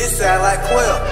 This sound like Quill.